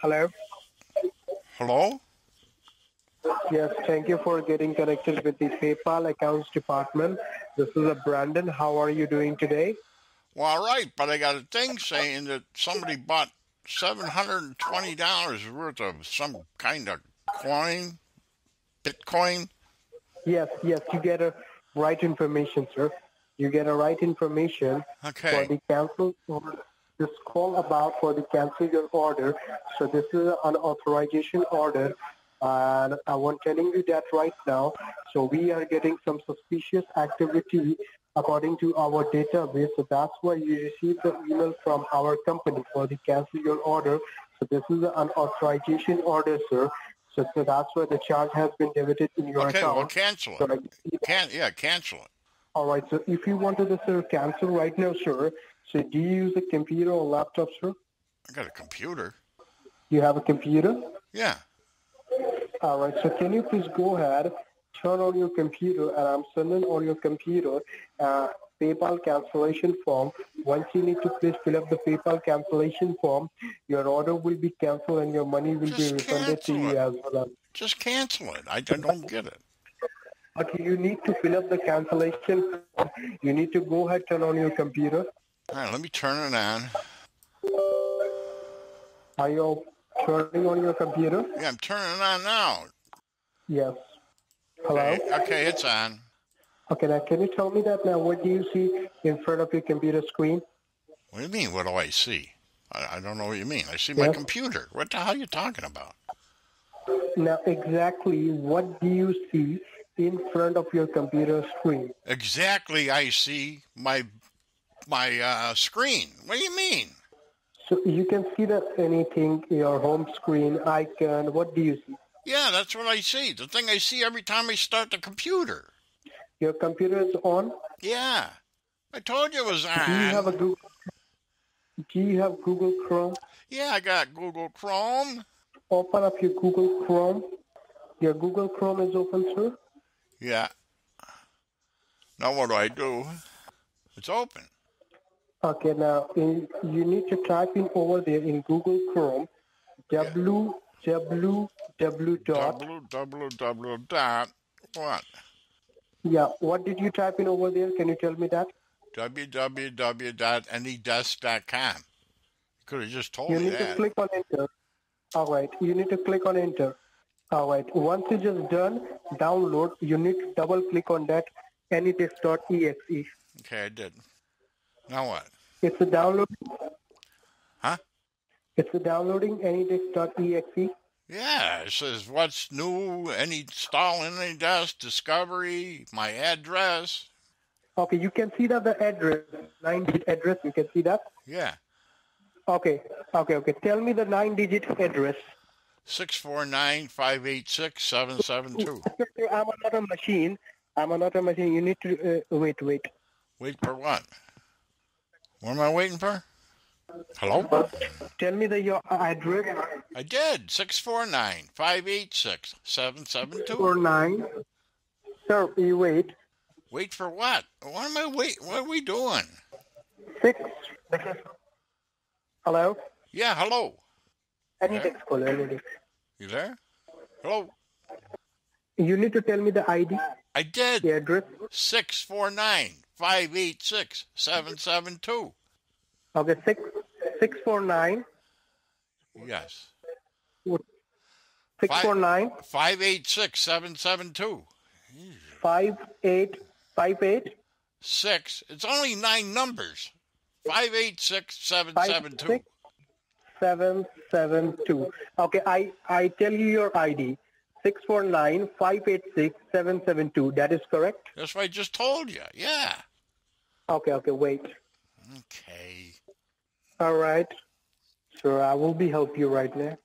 Hello. Hello? Yes, thank you for getting connected with the PayPal accounts department. This is a Brandon. How are you doing today? Well, all right, but I got a thing saying that somebody bought $720 worth of some kind of coin, Bitcoin. Yes, yes, you get a right information, sir. You get a right information Okay. for the cancel. This call about for the cancel your order. So this is an authorization order, and I want telling you that right now. So we are getting some suspicious activity according to our database. So that's why you received the email from our company for the cancel your order. So this is an authorization order, sir. So, so that's why the charge has been debited in your Okay, account. well, cancel So it. like, Can yeah, cancel it. all right. So if you wanted to sir cancel right now, sir. So do you use a computer or laptop, sir? I got a computer. You have a computer. Yeah. All right. So can you please go ahead, turn on your computer, and I'm sending on your computer uh, PayPal cancellation form. Once you need to please fill up the PayPal cancellation form, your order will be canceled and your money will be refunded to you it. as well. Just cancel it. I don't get it. Okay, you need to fill up the cancellation. form. You need to go ahead, turn on your computer. All right, let me turn it on. Are you turning on your computer? Yeah, I'm turning it on now. Yes. Hello? Okay, okay it's on. Okay, now can you tell me that now? What do you see in front of your computer screen? What do you mean? What do I see? I, I don't know what you mean. I see my computer. What the hell are you talking about? Now, exactly what do you see in front of your computer screen? Exactly, I see my my uh, screen. What do you mean? So you can see that anything, your home screen, icon, what do you see? Yeah, that's what I see. The thing I see every time I start the computer. Your computer is on. Yeah, I told you it was on. Do you have a Google? Do you have Google Chrome? yeah, I got Google Chrome. Open up your Google Chrome. Your Google Chrome is open, sir. Yeah. Now what do I do? It's open. Okay, now in, you need to type in over there in Google Chrome www dot www dot what? yeah. What did you type in over there? Can you tell me that? www dot anydesk dot com. You could have just told You me need to click on enter. All right. You need to click on enter. All right. Once it's just done, download. You need to double click on that anydesk.exe. Okay, I did. Now what? It's a download. Huh? It's a downloading anydesk.exe. Yeah, it says what's new, any install AnyDesk, discovery, my address. Okay, you can see that the address, nine-digit address. You can see that. Yeah. Okay. Okay. Okay. Tell me the nine-digit address. Six four nine five eight six seven seven two. I'm not a machine. I'm not a machine. You need to uh, wait. Wait. Wait for what? What am I waiting for? Hello? Tell me the your address. I did. Six four nine five eight six seven seven Four two. nine. Sir, you wait. Wait for what? What am I wait? What are we doing? Six. Hello. Yeah, hello. Any text call. Any text. You there? Hello. You need to tell me the ID, I did. the address. Six four nine five eight six seven seven two. Okay, six six four nine Yes. six four nine Five eight six seven seven two. five eight five eight Six. It's only nine numbers. Five eight six seven five seven two. six seven seven two. Okay, I I tell you your ID. Six four nine five eight six seven seven two. That is correct. That's what I just told you. Yeah. Okay, okay, wait. Okay. All right. Sure, I will be help you right now.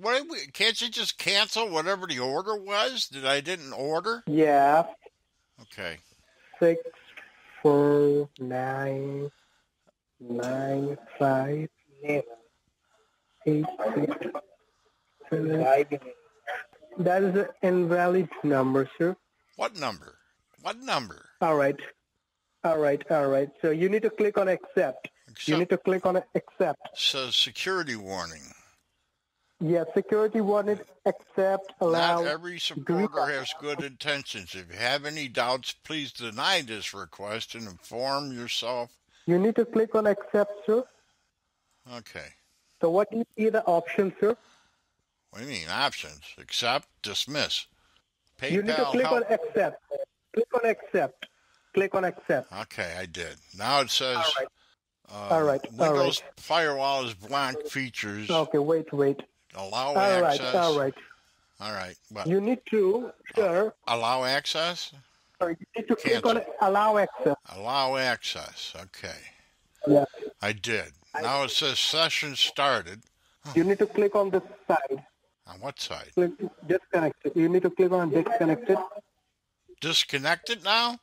What? Can't you just cancel whatever the order was that I didn't order? Yeah, Okay. six four nine nine five eight six seven. That is an invalid number, sir. What number? What number? All right. All right, all right. So you need to click on accept. You need to click on accept. So security warning. Yes, security warning, accept, allow. Not every supporter has good intentions. If you have any doubts, please deny this request and inform yourself. You need to click on accept, sir. Okay. So what do you see the option, sir? What do you mean options? Accept, dismiss. PayPal. You need to click help. on accept. Click on accept. Click on accept. Okay, I did. Now it says. All right. Uh, All right, all Windows Firewall is blank features. Okay, wait, wait. Allow All right, access. all right. All right. What? You need to, sir, Allow access? sorry, you need to click on allow access. Allow access. Okay. Yes. I did. Now it says session started. You need to click on this side. On what side? Click disconnected. You need to click on disconnected. Disconnected now?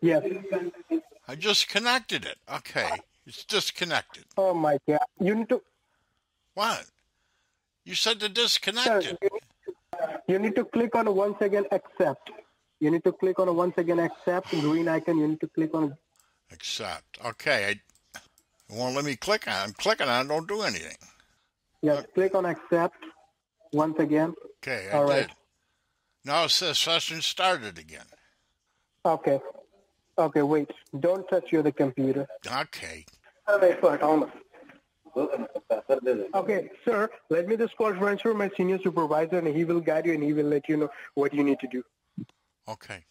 Yes. I just connected it. Okay. It's disconnected. Oh my God. You need to, What? You said to disconnect you it. need, you need to click on once again accept. You need to click on once again accept. Green icon. You need to click on. Accept. Okay. I, you won't let me click on it. I'm clicking on it. Don't do anything. Yes. Click on accept. Once again. Okay. I All did. right. Now it says session started again. Okay. Okay. Wait. Don't touch your the computer. Okay. Wait for it. Hold on. Okay, sir, let me just call transfer my senior supervisor and he will guide you and he will let you know what you need to do. Okay.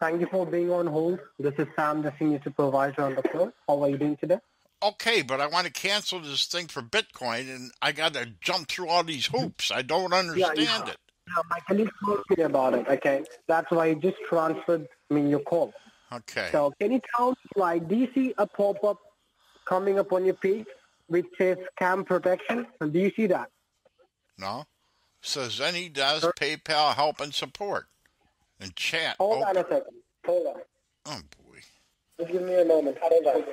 Thank you for being on hold. This is Sam, the senior supervisor on the phone. How are you doing today? Okay, but I want to cancel this thing for Bitcoin, and I got to jump through all these hoops. I don't understand yeah. it. Yeah, my colleague told me about it, okay? That's why he just transferred me your call. Okay. So can you tell me, like, do you see a pop-up coming up on your page which says scam protection? Do you see that? No. Says any does PayPal help and support. And chat. Hold open- on a second. Hold on. Oh boy. Just give me a moment. Hold on.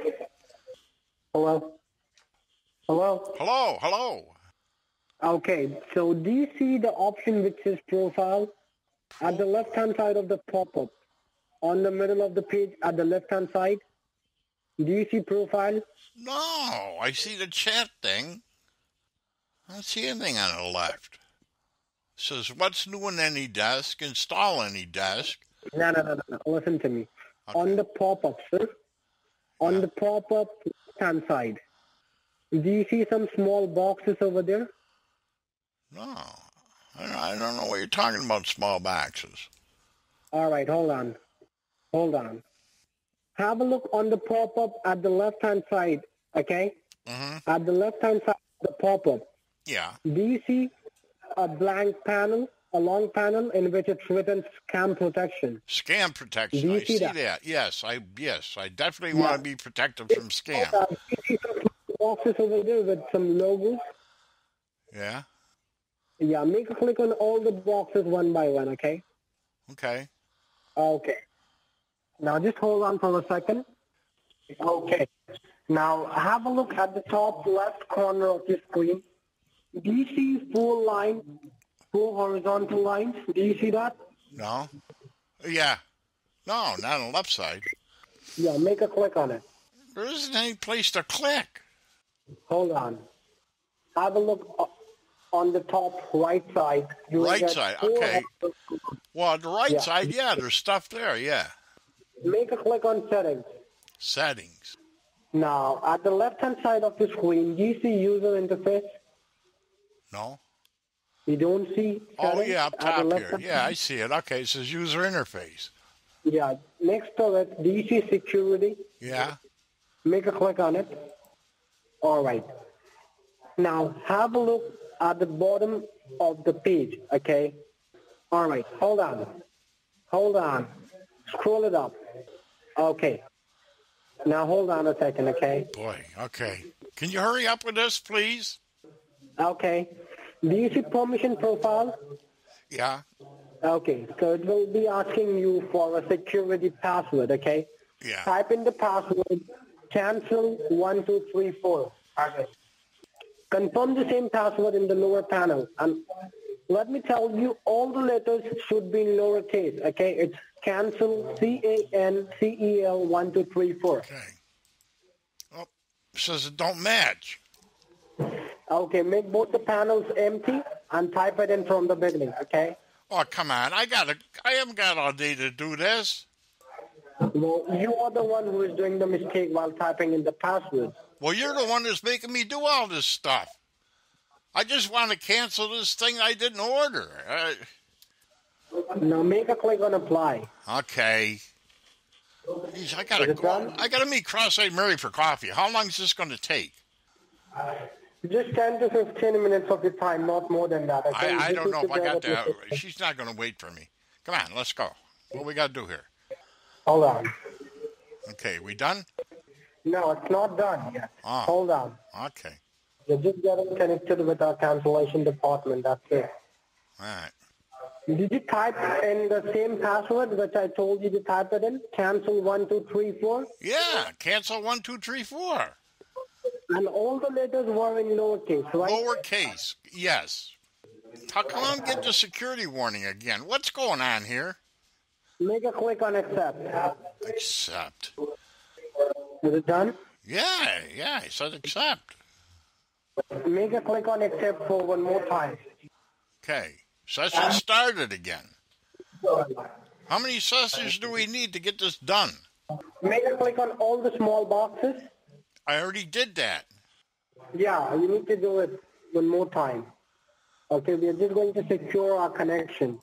Hello? Hello? Hello, hello. Okay, so do you see the option which says profile at the left-hand side of the pop-up? On the middle of the page at the left-hand side? Do you see profile? No, I see the chat thing. I don't see anything on the left. says what's new in AnyDesk? Install AnyDesk. No, no, no, no. no. Listen to me. On the pop-up, sir. On the pop-up left-hand side. Do you see some small boxes over there? No. I don't know what you're talking about, small boxes. All right, hold on. Hold on. Have a look on the pop-up at the left-hand side, okay? Mm-hmm. At the left-hand side of the pop-up, Yeah. do you see a blank panel, a long panel in which it's written scam protection? Scam protection. Do you I see that? that? Yes, I yes, I definitely Yeah. want to be protected from scam. Do you see some boxes over there with some logos? Yeah. Yeah, make a click on all the boxes one by one, okay? Okay. Okay. Now just hold on for a second. Okay. Now have a look at the top left corner of your screen. Do you see four lines, four horizontal lines? Do you see that? No. Yeah. No, not on the left side. Yeah, make a click on it. There isn't any place to click. Hold on. Have a look on the top right side. You Right side, okay. Well, on the right Yeah. side, yeah, there's stuff there. Yeah. Make a click on settings. Settings. Now, at the left-hand side of the screen, do you see user interface? No. You don't see Oh, yeah, up top here. Yeah, I see it. Okay, it says user interface. Yeah. Next to it, do you see security? Yeah. Make a click on it. All right. Now have a look at the bottom of the page, okay? All right. Hold on. Hold on. Scroll it up. Okay. Now hold on a second, okay? Boy. Okay. Can you hurry up with this, please? Okay. Do you see permission profile? Yeah. Okay. So it will be asking you for a security password, okay? Yeah. Type in the password cancel one two three four. Okay. Confirm the same password in the lower panel. And let me tell you, all the letters should be in lowercase. Okay, it's cancel C A N C E L one two three four. Okay. Oh, says it don't match. Okay, make both the panels empty and type it in from the beginning, okay? Oh, come on. I got to I haven't got all day to do this. Well, you are the one who is doing the mistake while typing in the password. Well, you're the one that's making me do all this stuff. I just want to cancel this thing I didn't order. Uh, Now make a click on apply. okay. Jeez, I gotta go. I gotta meet Cross-eyed Mary for coffee. How long is this going to take? Just 10 to 15 minutes of your time, not more than that. Okay? I, I don't know if I got that. She's not going to wait for me. Come on, let's go. What we got to do here? Hold on. Okay, we done? No, it's not done yet. Oh. Hold on. Okay. You're just getting connected with our cancellation department. That's it. All right. Did you type in the same password which I told you to type it in? Cancel one two three four, Yeah, cancel one, two, three, four. and all the letters were in lowercase, right? Lowercase, yes. How come I'm getting the security warning again? What's going on here? Make a click on accept. Accept. Is it done? Yeah, yeah, I said accept. Make a click on accept for one more time. Okay, session started again. How many sessions do we need to get this done? Make a click on all the small boxes. I already did that. Yeah, you need to do it one more time. Okay, we are just going to secure our connection.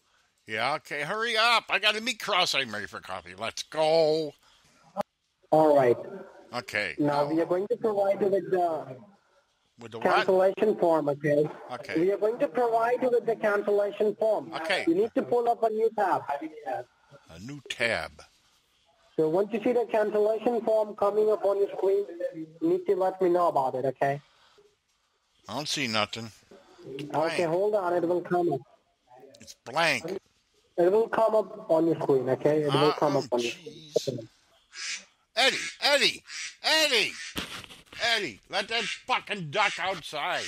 Yeah, okay, hurry up. I got to meet Cross-eyed Mary for coffee. Let's go. All right. Okay. Now we are going to provide you with the With the what? cancellation form, okay? Okay. We are going to provide you with the cancellation form. Okay. You need to pull up a new tab. A new tab. So once you see the cancellation form coming up on your screen, you need to let me know about it, okay? I don't see nothing. Okay, hold on. It will come up. It's blank. It will come up on your screen, okay? It will Oh, come up uh-uh, on your jeez. Eddie, Eddie, Eddie, Eddie, let that fucking duck outside.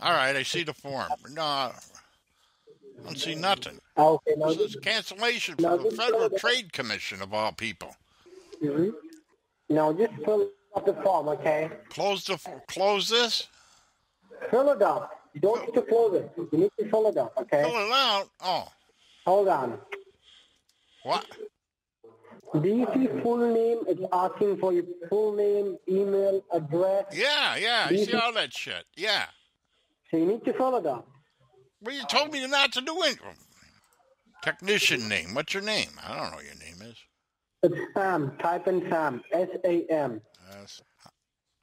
All right, I see the form. No, I don't see nothing. Okay, now This is cancellation Now from the Federal Trade Commission of all people. Mhm. Now just fill up the form, okay? Close the close this. Fill it up. You don't need to close it. You need to fill it up, okay? Fill it out. Oh, Hold on. what? Do you see full name? It's asking for your full name, email, address. Yeah, yeah, I see all that shit. Yeah. So you need to follow that. up. Well, you told me not to do it. Technician name. What's your name? I don't know what your name is. It's Sam. Type in Sam. S-A-M. Yes.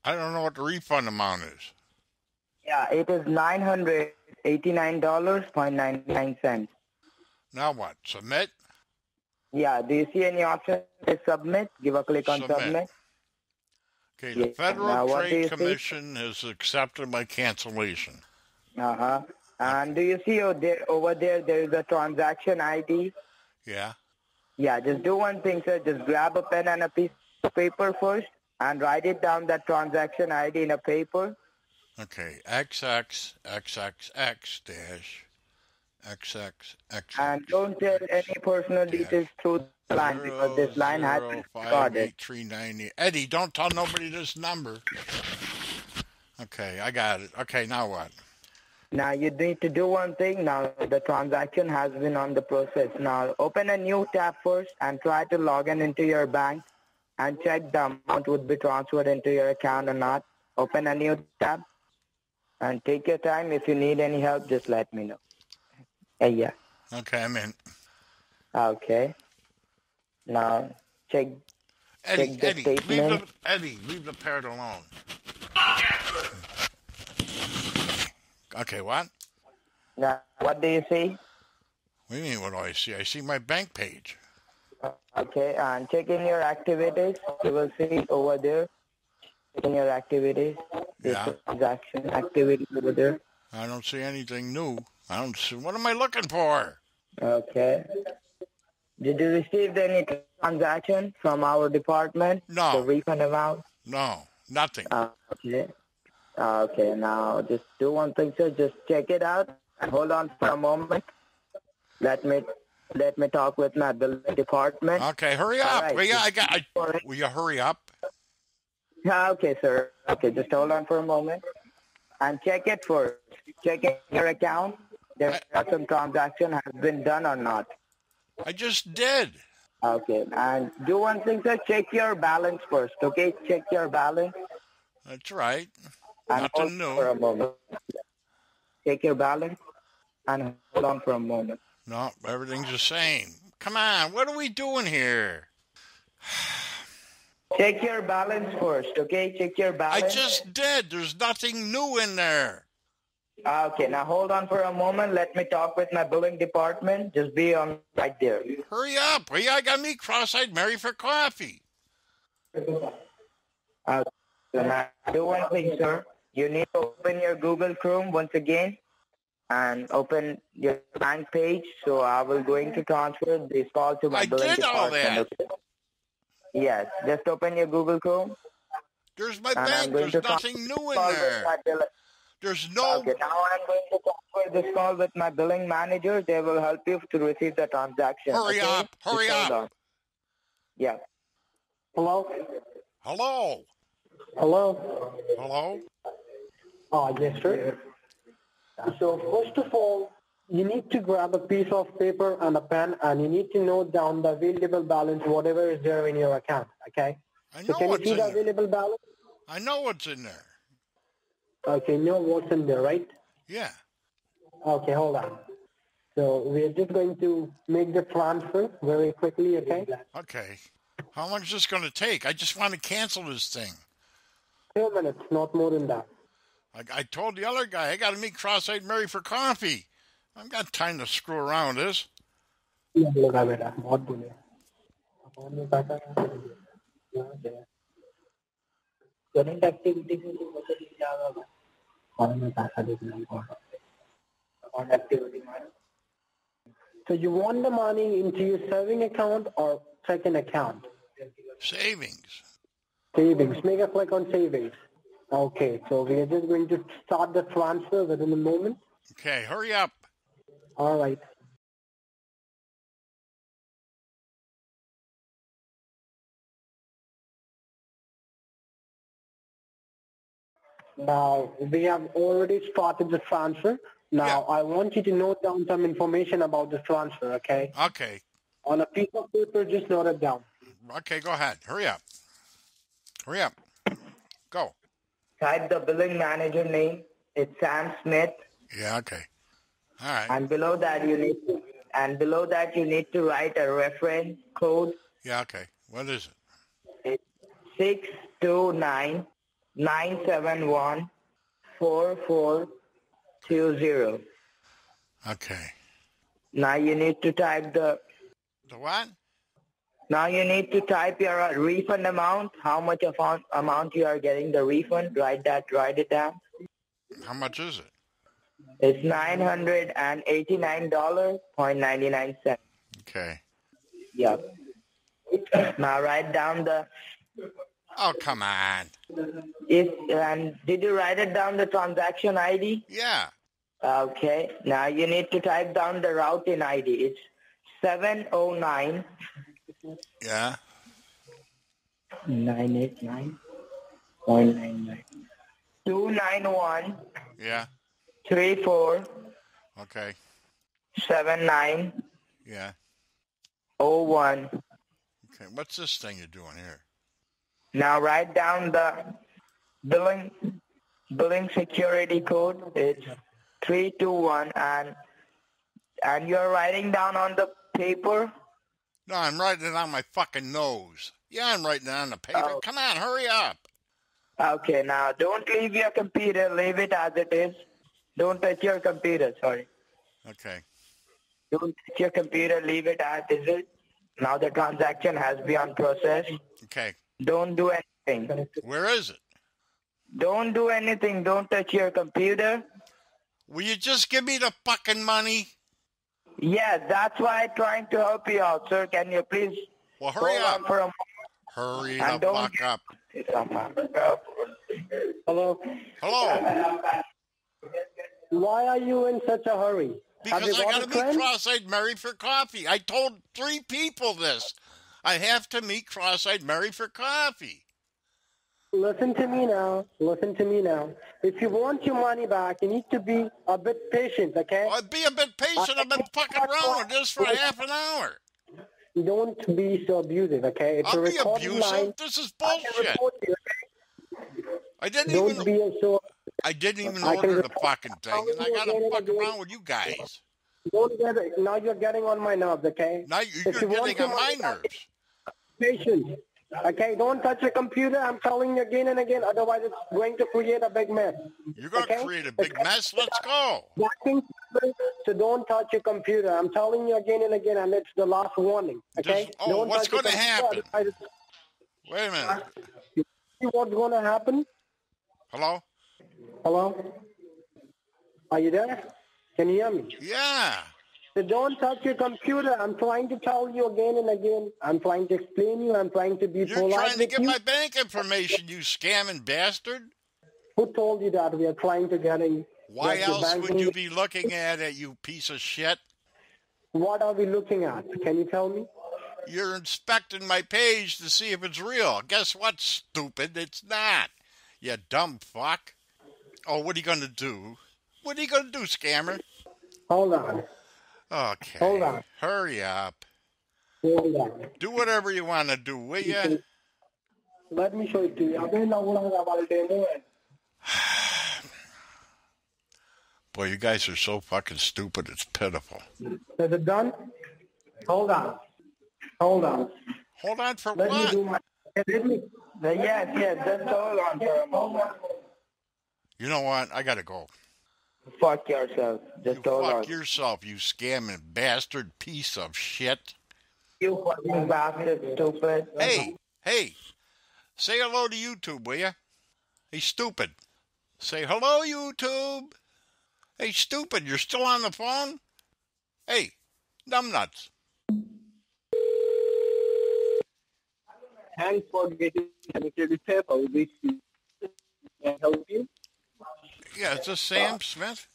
I don't know what the refund amount is. Yeah, it is nine hundred eighty-nine dollars point ninety-nine cents. Now what? Submit? Yeah, do you see any option to submit? Give a click on Submit. submit. Okay, the Yeah, Federal now Trade you see? Commission has accepted my cancellation. Uh huh. And do you see over there, over there? There is a transaction ID. Yeah? Yeah, just do one thing, sir. Just grab a pen and a piece of paper first, and write it down that transaction ID in a paper. Okay, XX, XXX dash, XX, And don't tell any personal details through the line because this line has been recorded. Eddie, don't tell nobody this number. Okay, I got it. Okay, now what? Now you need to do one thing. Now the transaction has been on the process. Now open a new tab first and try to log in into your bank and check the amount would be transferred into your account or not. Open a new tab and take your time. If you need any help, just let me know. Yeah. Okay, I'm in. Okay. Now check. Eddie, Check the Eddie, leave the statement. Eddie, leave the parrot alone. Okay, what? Now what do you see? What do you mean? What do I see? I see my bank page. Okay, and check in your activities. You will see over there. Check in your activities. Yeah. transaction activity over there. I don't see anything new. I don't see. What am I looking for? Okay. Did you receive any transaction from our department? No. The refund amount? No, nothing. Uh, okay. Uh, okay, now just do one thing, sir. Just check it out hold on for a moment. Let me let me talk with my billing department. Okay, hurry up. right. Will you, I got, I, will you hurry up? Yeah, okay, sir. Okay, just hold on for a moment. and check it first. Check your account. Are some transaction has been done or not. I just did. Okay. And do one thing, sir. Check your balance first. Okay. Check your balance. That's right. And Nothing on for a moment. Check your balance and hold on for a moment. No, everything's the same. Come on, what are we doing here? Check your balance first. Okay. Check your balance. I just did. There's nothing new in there. Okay. Now hold on for a moment. Let me talk with my billing department. Just be on right there. Hurry up. Well, yeah, I got me cross-eyed Mary for coffee. Uh, now do one thing, sir. You need to open your Google Chrome once again and open your bank page. So I will going to transfer this call to my I billing did all department. Yes, just open your Google Chrome. There's my And bank. There's nothing new in there. My bill- There's no. Okay, now I'm going to transfer this call with my billing manager. They will help you to receive the transaction. Hurry okay? up, hurry Just up. on. Yeah. Hello? Hello. Hello? Hello. Ah, yes, sir. So first of all, you need to grab a piece of paper and a pen, and you need to note down the available balance, whatever is there in your account. Okay. I So know can you what's see in the there. available balance? I know what's in there. Okay, no water in there, right? Yeah. Okay, hold on. So we're just going to make the transfer very quickly, okay? Okay. How long is this going to take? I just want to cancel this thing. Two minutes, not more than that. I, I told the other guy I got to meet Cross-Eyed Mary for coffee. I've got time to screw around this. So you want the money into your saving account or second account? Savings. Savings. Make a click on savings. Okay, so we are just going to start the transfer within a moment. Okay, hurry up. All right. Now, we have already started the transfer. Now, I want you to note down some information about the transfer, okay? Okay. On a piece of paper, just note it down. Okay, go ahead. Hurry up. Hurry up. Go. Type the billing manager name. It's Sam Smith. Yeah, okay. All right. And below that you need to, and below that you need to write a reference code. Yeah, okay. What is it? It's six two nine nine seven one four four two zero. Okay. Now you need to type the. The what? Now you need to type your uh, refund amount. How much amount amount you are getting the refund? Write that. Write it down. How much is it? It's nine hundred and eighty nine dollars point ninety nine cents. Okay. Yep. Now write down the Oh, come on. And did you write it down the transaction ID? Yeah. Okay. Now you need to type down the routing ID. It's seven oh nine Yeah. 989 291 Yeah. three four Okay. seven nine Yeah. oh one. Okay. What's this thing you're doing here? Now write down the billing billing security code. It's three two one and and you're writing down on the paper. No, I'm writing it on my fucking nose. Yeah, I'm writing it on the paper. Oh. Come on, hurry up. Okay, now don't leave your computer. Leave it as it is. Don't touch your computer. Sorry. Okay. Don't touch your computer. Leave it as it is. Now the transaction has been processed. Okay. Don't do anything. Where is it? Don't do anything. Don't touch your computer. Will you just give me the fucking money? Yeah, that's why I'm trying to help you out, sir. Can you please Well, hurry hold up. on for a Hurry And the fuck up. Hello? Hello. Why are you in such a hurry? Because I got got a to meet? Cross-eyed Mary for coffee. I told three people this. I have to meet Cross-eyed Mary for coffee. listen to me now. Listen to me now. If you want your money back, you need to be a bit patient, okay? I'd be a bit patient. I've been fucking around with this for half an hour. Don't be so abusive, okay? It's I'll be recorded line. abusive. This is bullshit. report you, okay? I didn't Don't even. be so. I didn't even I order the fucking thing, and I got to fuck around with you guys. Don't get it. Now you're getting on my nerves, okay? Now you're you want getting on my nerves. Patience. Okay, don't touch your computer. I'm telling you again and again. Otherwise, it's going to create a big mess. You're going to create a big mess. Let's go. So don't touch your computer. I'm telling you again and again, and it's the last warning. Okay? Just- oh, don't what's gonna computer, happen? Wait a minute. it's- See what's going to happen? Hello? Hello? Are you there? Can you hear me? Yeah. So don't touch your computer. I'm trying to tell you again and again. I'm trying to explain you. I'm trying to be You're polite trying to get you. my bank information, you scamming bastard. Who told you that we are trying to get in? Why get else would you be looking at it, you piece of shit? What are we looking at? Can you tell me? You're inspecting my page to see if it's real. Guess what, stupid? It's not. You dumb fuck. Oh, what are you going to do? What are you going to do, scammer? Hold on. Okay. Hold on. Hurry up. Hold on. Do whatever you want to do, will ya? Let me show it to you. Again, I will have a demo. Boy, you guys are so fucking stupid. It's pitiful. Is it done? Hold on. Hold on. Hold on for Let me do my. Let me. Yes, yes, just hold on for a moment. You know what? I gotta go. Fuck yourself. Just You fuck yourself, you scamming bastard piece of shit. You fucking bastard, stupid. Hey, hey, say hello to YouTube, will you? Hey, stupid. Say hello, YouTube. Hey, stupid, you're still on the phone? Hey, numbnuts. Thanks for getting connected with PayPal. Can I help you? Yeah, is this Sam Smith?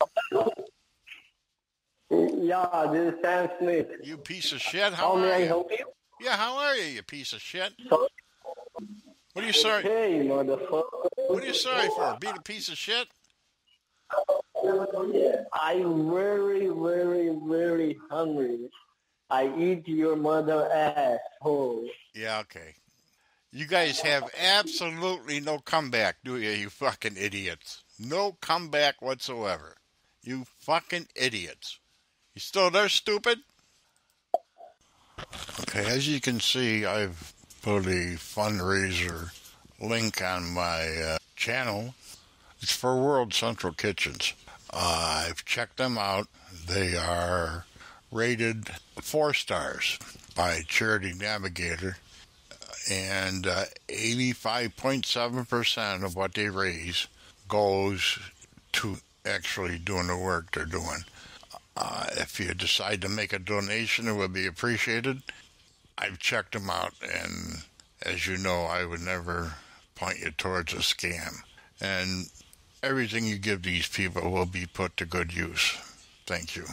Yeah, this is Sam Smith. You piece of shit. How How may I you? help you? Yeah, how are you, you piece of shit? Sorry. What are you sorry? Hey, motherfucker. What are you sorry for? Being a piece of shit? I'm very, very, very hungry. I eat your mother asshole. Yeah, okay. You guys have absolutely no comeback, do you, you fucking idiots? No comeback whatsoever. You fucking idiots. You still there, stupid? Okay, as you can see, I've put a fundraiser link on my uh, channel. It's for World Central Kitchens. Uh, I've checked them out. They are rated four stars by Charity Navigator and uh, 85.7% of what they raise goes to actually doing the work they're doing. Uh, if you decide to make a donation, it would be appreciated. I've checked them out, and as you know, I would never point you towards a scam. And everything you give these people will be put to good use. Thank you.